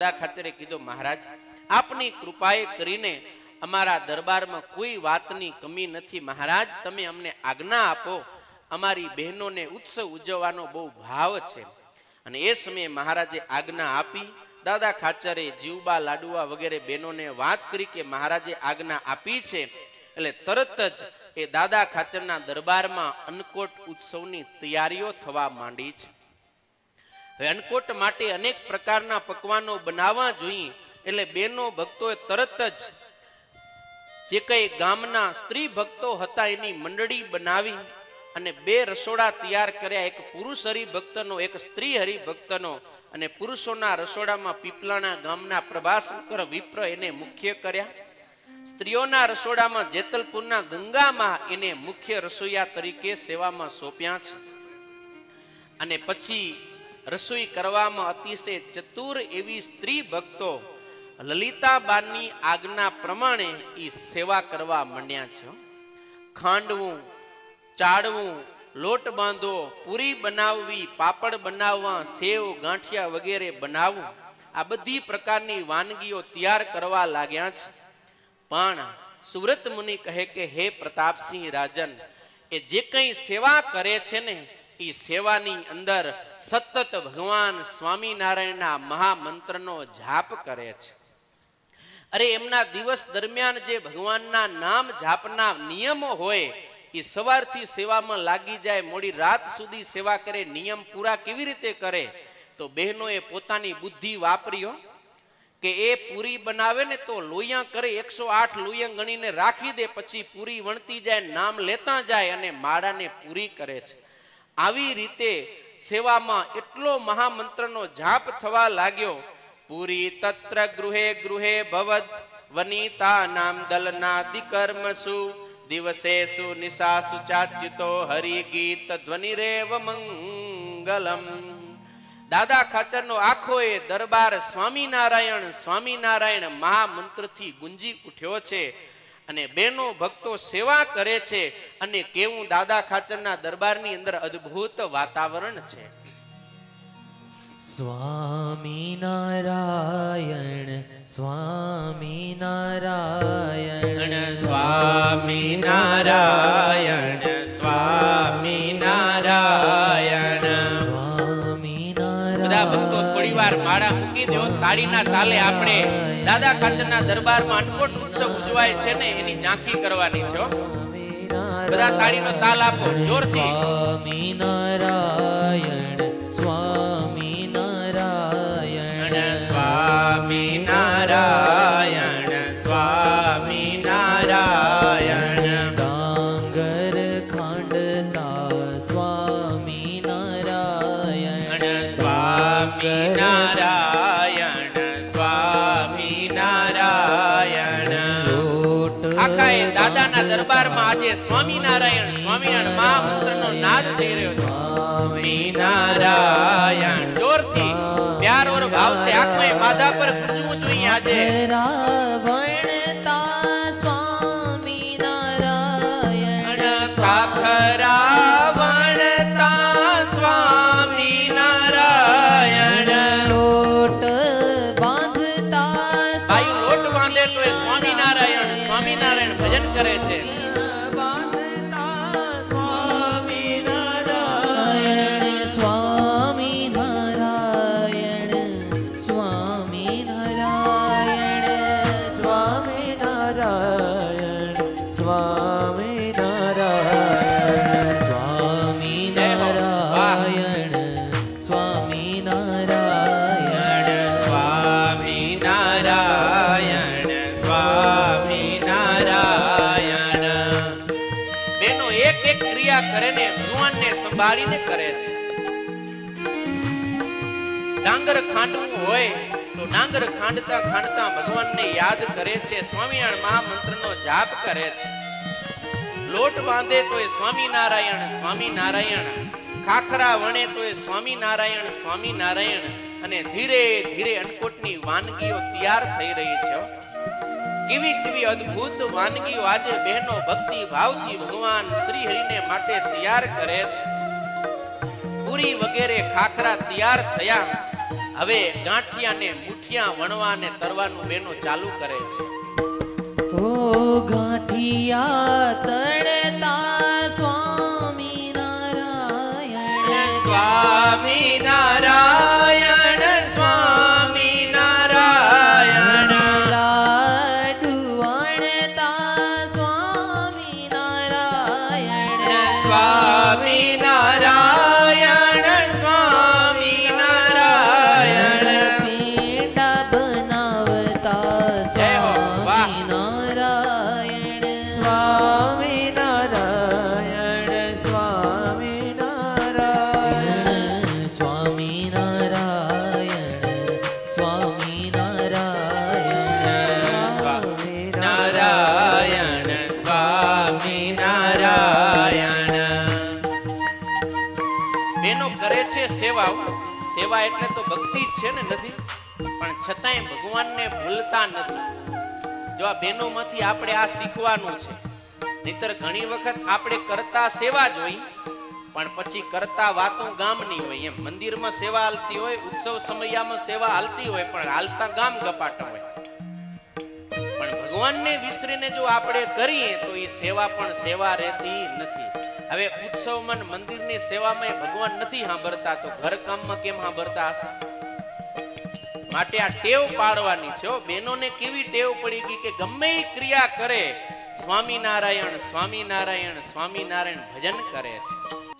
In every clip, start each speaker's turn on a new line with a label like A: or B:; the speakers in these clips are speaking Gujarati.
A: દાદા ખાચરે કીધું, મહારાજ, આપની કૃપાએ કરીને અમારા દરબારમાં કોઈ વાતની કમી નથી. મહારાજ, તમે અમને આજ્ઞા આપો. અમારી બહેનોને ઉત્સવ ઉજવવાનો બહુ ભાવ છે. અને એ સમયે મહારાજે આજ્ઞા આપી. દાદા ખાચરે જીવબા લાડુઆ વગેરે બહેનોને વાત કરી કે મહારાજે આજ્ઞા આપી છે. એટલે તરત જ એ દાદા ખાચરના દરબારમાં અન્નકોટ ઉત્સવની તૈયારીઓ થવા માંડી છે. હવે માટે અનેક પ્રકારના પકવાનો બનાવવા જોઈએ. એટલે બેનો ભક્તોએ તરત જ જે કઈ ગામના સ્ત્રી ભક્તો હતા એની મંડળી બનાવી અને બે રસોડા તૈયાર કર્યા. એક પુરુષ હરિભક્તનો, એક સ્ત્રી હરિભક્તનો અને પુરુષોના રસોડામાં પીપલાણા ગામના પ્રભાશંકર વિપ્ર એને મુખ્ય કર્યા. સ્ત્રીઓના રસોડામાં જેતલપુરના ગંગામાં એને મુખ્ય રસોઈયા તરીકે સેવામાં સોંપ્યા છે. અને પછી રસોઈ કરવામાં અતિશય ચતુર એવી સ્ત્રી ભક્તો લલિતાબાની આજ્ઞા પ્રમાણે એ સેવા કરવા માંડ્યા છે. ખાંડવું, ચાળવું, લોટ બાંધો, પૂરી બનાવવી, પાપડ બનાવવા, સેવ, ગાંઠિયા વગેરે બનાવવું, આ બધી પ્રકારની વાનગીઓ તૈયાર કરવા લાગ્યા છે. પણ સુરત મુનિ કહે કે, હે પ્રતાપસિંહ રાજન, એ જે કંઈ સેવા કરે છે ને એ સેવાની અંદર સતત ભગવાન સ્વામિનારાયણના મહામંત્રનો જાપ કરે છે. અરે એમના દિવસ દરમિયાન જે ભગવાનના નામ જાપના નિયમો હોય એ સવારથી સેવામાં લાગી જાય, મોડી રાત સુધી સેવા કરે, નિયમ પૂરા કેવી રીતે કરે, તો બહેનોએ પોતાની બુદ્ધિ વાપરીઓ કે એ પૂરી બનાવે ને તો લોહિયા કરે, એકસો આઠ લોહિયા ગણીને રાખી દે, પછી પૂરી વણતી જાય, નામ લેતા જાય અને માળાને પૂરી કરે છે. આવી રીતે સેવામાં એટલો મહામંત્રનો જાપ થવા લાગ્યો. પૂરી તત્ર ગૃહે ગૃહે ભવદ, વનિતા નામ દલના દિકર્મસુ, દિવસે સુ નિશા સુચાચિતો હરિ ગીત ધ્વનિરેવ મંગલમ. દાદા ખાચરનો આખો એ દરબાર સ્વામિનારાયણ સ્વામિનારાયણ મહામંત્રથી ગુંજી ઉઠ્યો છે. અને બેનો ભક્તો સેવા કરે છે અને કેવું દાદા ખાચરના દરબારની અંદર અદ્ભુત વાતાવરણ છે.
B: સ્વામી નારાયણ સ્વામી નારાયણ
A: સ્વામી નારાયણ સ્વામી નારાયણ.
B: સ્વામી
A: બધા ભક્તો થોડી વાર માળા મૂકી દો તાળીના તાલે આપણે દાદા ખાચરના દરબારમાં અનકોટ ઉત્સવ ઉજવાય છે ને એની ઝાંખી કરવાની છે બધા તાળીનો તાલ આપો જોરથી. દાદાના દરબારમાં આજે સ્વામિનારાયણ સ્વામિનારાયણ મહામંત્રનો નાદ થઈ રહ્યો છે. સ્વામિનારાયણ, જોરથી પ્યાર ઓર ભાવ સે આંખો એ માથા પર પૂજવું જોઈએ આજે. સંભાળીને કરે છે. ડાંગર ખાંડવું હોય ડાંગર ખાંડતા ખાંડતા ભગવાનને યાદ કરે છે. સ્વામિનારાયણ મહામંત્રનો જાપ કરે છે. લોટ બાંધે તો એ સ્વામિનારાયણ સ્વામિનારાયણ. ખાખરા વણે તો એ સ્વામિનારાયણ સ્વામિનારાયણ. અને ધીરે ધીરે અન્નકોટની વાનગીઓ તૈયાર થઈ રહી છે. કેવી કેવી અદ્ભુત વાનગીઓ આજે બહેનો ભક્તિ ભાવથી ભગવાન શ્રી હરિને માટે તૈયાર કરે છે. પૂરી વગેરે ખાખરા તૈયાર થયા. હવે ગાંઠિયાને મુઠિયા વણવા ને તરવાનું બેનો ચાલુ કરે છે.
B: ઓ ગાંઠિયા તળતા સ્વામી નારાયણ
A: સ્વામી નારાયણ સ્વામી નારાયણ
B: લાડુ વણતા
A: સેવા સેવા એટલે તો ભક્તિ જ છે ને નથી, પણ છતાંય ભગવાનને ભૂલતા નથી. જો આ બહેનોમાંથી આપણે આ શીખવાનું છે, નહીતર ઘણી વખત આપણે કરતા સેવા જ પણ પછી કરતા વાતો ગામની હોય. એમ મંદિરમાં સેવા હાલતી હોય, ઉત્સવ સમયામાં સેવા હાલતી હોય, પણ હાલતા ગામ ગપાટા હોય. પણ ભગવાનને વિસરીને જો આપણે કરીએ, તો એ સેવા પણ સેવા રહેતી નથી. હવે ઉત્સવમાં મંદિરની સેવામાં ભગવાન નથી સાંભળતા, તો ઘર કામમાં કેમ સાંભળતા હશે? માટે આ ટેવ પાડવાની છે બહેનોને કેવી ટેવ પડી ગઈ કે ગમે ક્રિયા કરે, સ્વામિનારાયણ સ્વામિનારાયણ સ્વામિનારાયણ ભજન કરે છે.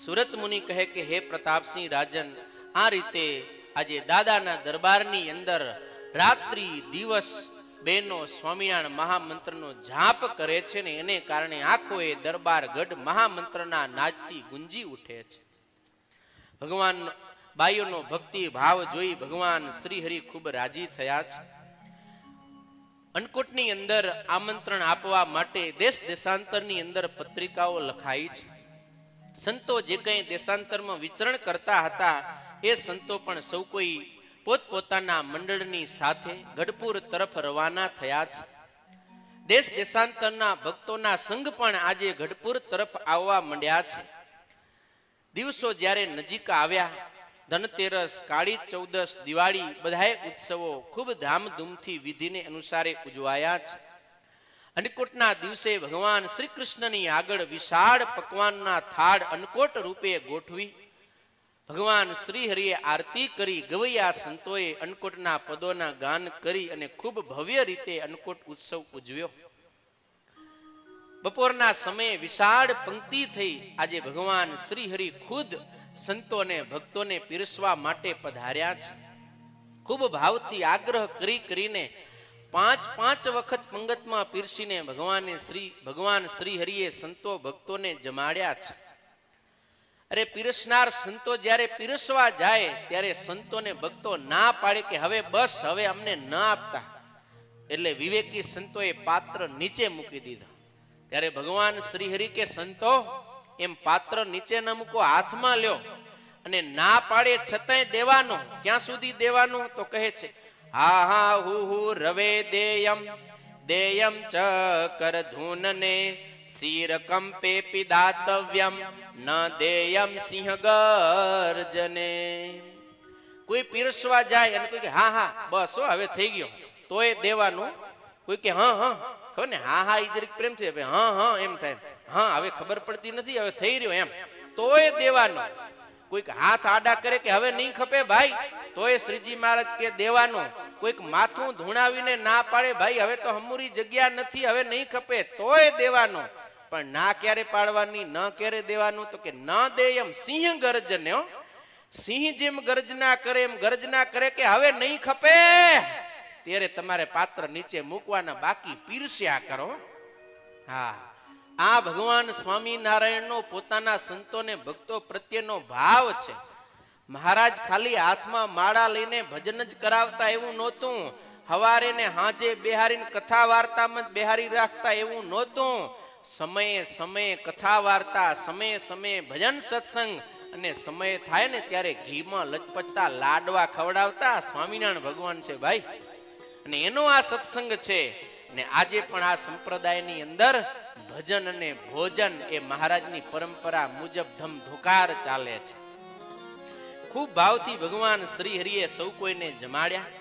A: સુરત મુનિ કહે કે, હે પ્રતાપસિંહ રાજન, આ રીતે આજે દાદાના દરબારની અંદર રાત્રિ દિવસ બેનો સ્વામિનારાયણ મહામંત્રનો જાપ કરે છે ને એને કારણે આખો એ દરબાર ગઢ મહામંત્રના નાચથી ગુંજી ઉઠે છે. ભગવાન બાઈઓનો ભક્તિ ભાવ જોઈ ભગવાન શ્રી હરિ ખૂબ રાજી થયા છે. અન્નકૂટની અંદર આમંત્રણ આપવા માટે દેશ દેશાંતરની અંદર પત્રિકાઓ લખાઈ છે. સંતો જે કંઈ દેશાંતરમાં વિચરણ કરતા હતા એ સંતો પણ સૌ કોઈ પોતપોતાના મંડળની સાથે ગઢપુર તરફ રવાના થયા છે. દેશ દેશાંતરના ભક્તોના સંઘ પણ આજે ગઢપુર તરફ આવવા માંડ્યા છે. દિવસો જ્યારે નજીક આવ્યા, ધનતેરસ, કાળી ચૌદસ, દિવાળી બધાએ ઉત્સવો ખૂબ ધામધૂમથી વિધિને અનુસારે ઉજવાયા છે. અન્નકૂટના દિવસે ભગવાન શ્રી કૃષ્ણની આગળ વિશાળ પકવાનના થાળ અન્નકોટ રૂપે ગોઠવી ભગવાન શ્રી હરિએ આરતી કરી, ગવૈયા સંતોએ અન્નકોટના પદોના ગાન કરી અને ખૂબ ભવ્ય રીતે અન્નકોટ ઉત્સવ ઉજવ્યો. બપોરના સમયે વિશાળ પંક્તિ થઈ. આજે ભગવાન શ્રી હરિ ખુદ સંતોને, ભક્તોને પીરસવા માટે પધાર્યા છે. ખૂબ ભાવથી આગ્રહ કરી કરીને પાંચ પાંચ વખત પંગતમાં પીરસીને ભગવાને શ્રી, ભગવાન શ્રી હરિએ સંતો, ભક્તોને જમાડ્યા છે. અરે પીરસનાર સંતો જ્યારે પીરસવા જાય, ત્યારે સંતોને ભક્તો ના પાડે કે હવે બસ, હવે અમને ન આપતા. એટલે વિવેકી સંતોએ પાત્ર નીચે મૂકી દીધા. ત્યારે ભગવાન શ્રી હરિ કે, સંતો, એમ પાત્ર નીચે ન મૂકો, હાથમાં લ્યો. અને ના પાડે છતાંય દેવાનો. ક્યાં સુધી દેવાનું? તો કહે છે, હા હા, હુ હુ, રવે દેયમ. દેયમ ચ કર ધૂનને શિર પેપી દાતવ્યમ, ન દેયમ સિંહ ગર્જને. કોઈ પીરસવા જાય અને કોઈ કે, હા હા, બસ હો, હવે થઈ ગયો. તોય દેવાનું કોઈ કે, હા હા, ખબર ને, હા હા એ જરીક પ્રેમથી હવે, હા હા, એમ થાય. હા, હવે ખબર પડતી નથી, હવે થઈ રહ્યો એમ. તોય દેવાનું. કોઈક હાથ આડા કરે કે, હવે નહીં ખપે ભાઈ. તોય શ્રીજી મહારાજ કે, દેવાનું. કોઈક માથું ધૂણાવીને ના પાડે, ભાઈ, હવે તો હમુરી જગ્યા નથી, હવે નહીં ખપે, તોય દેવાનું. પણ ના ક્યારે પાડવાની, ન ક્યારે દેવાનું, તો કે ન દે એમ સિંહ ગર્જને સિંહ જેમ ગર્જના કરે, એમ ગર્જના કરે કે હવે નહીં ખપે. ત્યારે તમારે પાત્ર નીચે મૂકવાના બાકી પીરસ્યા કરો. હા. આ ભગવાન સ્વામિનારાયણનો પોતાના સંતોને ભક્તો પ્રત્યેનો ભાવ છે. મહારાજ ખાલી હાથમાં માળા લઈને ભજન જ કરાવતા એવું નહોતું. હવારે ને હાજે બિહારી કથા વાર્તામાં જ બિહારી રાખતા એવું નહોતું. સમયે સમયે કથા વાર્તા, સમયે સમયે ભજન સત્સંગ અને સમય થાય ને ત્યારે ઘીમાં લચપચતા લાડવા ખવડાવતા સ્વામિનારાયણ ભગવાન છે ભાઈ. અને એનો આ સત્સંગ છે ને આજે પણ આ સંપ્રદાયની અંદર ભજન અને ભોજન એ મહારાજની પરંપરા મુજબ ધમધોકાર ચાલે છે. ખૂબ ભાવથી ભગવાન શ્રી હરિએ સૌ કોઈને જમાડ્યા.